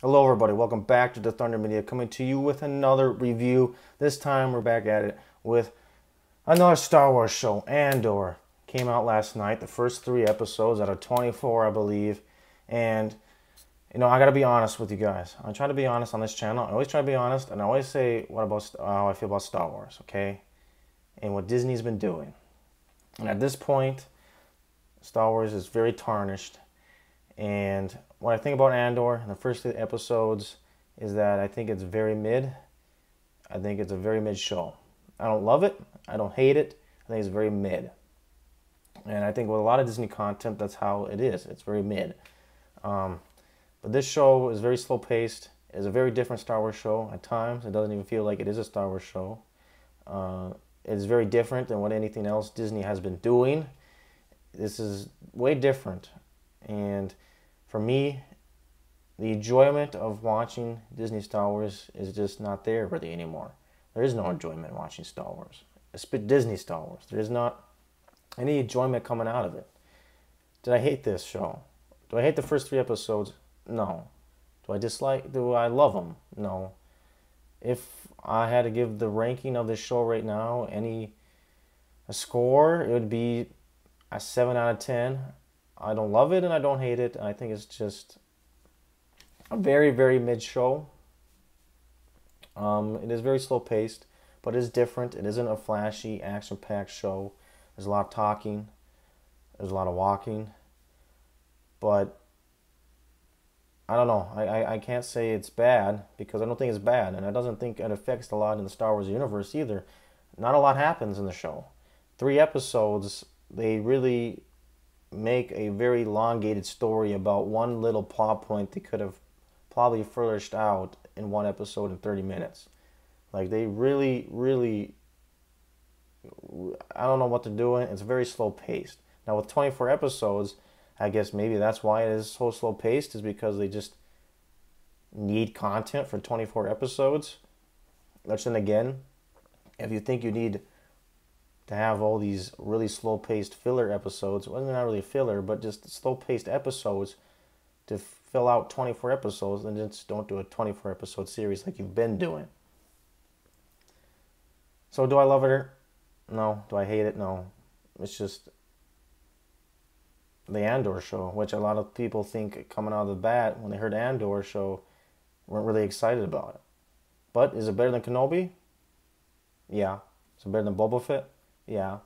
Hello, everybody. Welcome back to the Thunder Media, coming to you with another review. This time, we're back at it with another Star Wars show. Andor came out last night. The first three episodes out of 24, I believe. And you know, I gotta be honest with you guys. I try to be honest on this channel. I always try to be honest, and I always say what about how I feel about Star Wars, okay, and what Disney's been doing. And at this point, Star Wars is very tarnished. And what I think about Andor in the first episodes is that I think it's very mid. I think it's a very mid show. I don't love it. I don't hate it. I think it's very mid. And I think with a lot of Disney content, that's how it is. It's very mid. Um, but this show is very slow paced. It's a very different Star Wars show at times. It doesn't even feel like it is a Star Wars show. Uh, it's very different than what anything else Disney has been doing. This is way different. And for me, the enjoyment of watching Disney Star Wars is just not there really anymore. There is no enjoyment watching Star Wars. It's Disney Star Wars. There is not any enjoyment coming out of it. Did I hate this show? Do I hate the first three episodes? No. Do I dislike? Do I love them? No. If I had to give the ranking of this show right now any a score, it would be a seven out of ten. I don't love it and I don't hate it. I think it's just a very, very mid show. Um, it is very slow paced, but it is different. It isn't a flashy, action packed show. There's a lot of talking, there's a lot of walking, but I don't know. I, I, I can't say it's bad because I don't think it's bad, and I doesn't think it affects a lot in the Star Wars universe either. Not a lot happens in the show. Three episodes, they really make a very elongated story about one little plot point they could have probably flourished out in one episode in 30 minutes. Like they really, really, I don't know what they're doing. It's very slow paced. Now with 24 episodes, I guess maybe that's why it is so slow paced is because they just need content for 24 episodes. Which then again, if you think you need to have all these really slow paced filler episodes. Well, they're not really filler, but just slow paced episodes to fill out 24 episodes, and just don't do a 24 episode series like you've been doing. So, do I love it? No. Do I hate it? No. It's just the Andor show, which a lot of people think coming out of the bat when they heard Andor show weren't really excited about it. But is it better than Kenobi? Yeah. Is it better than Boba Fett? Yeah.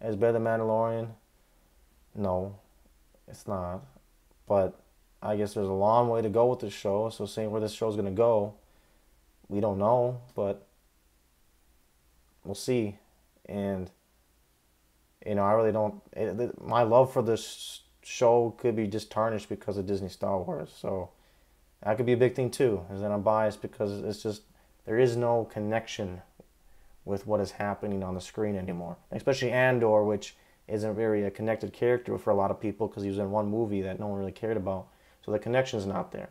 Is better than Mandalorian? No, it's not. But I guess there's a long way to go with this show. So seeing where this show's gonna go, we don't know, but we'll see. And you know, I really don't. It, my love for this show could be just tarnished because of Disney Star Wars. So that could be a big thing too. Is that I'm biased because it's just there is no connection with what is happening on the screen anymore. Especially Andor, which isn't very a connected character for a lot of people because he was in one movie that no one really cared about. So the connection is not there.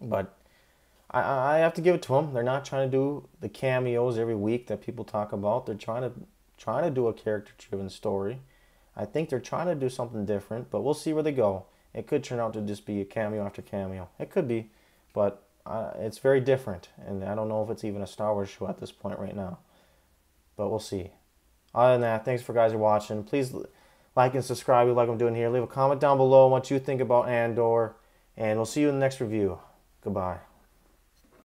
But I, I have to give it to them. They're not trying to do the cameos every week that people talk about. They're trying to trying to do a character-driven story. I think they're trying to do something different, but we'll see where they go. It could turn out to just be a cameo after cameo. It could be, but uh, it's very different, and I don't know if it's even a Star Wars show at this point right now. But we'll see. Other than that, thanks for guys for watching. Please like and subscribe. You like I'm doing here. Leave a comment down below what you think about Andor, and we'll see you in the next review. Goodbye.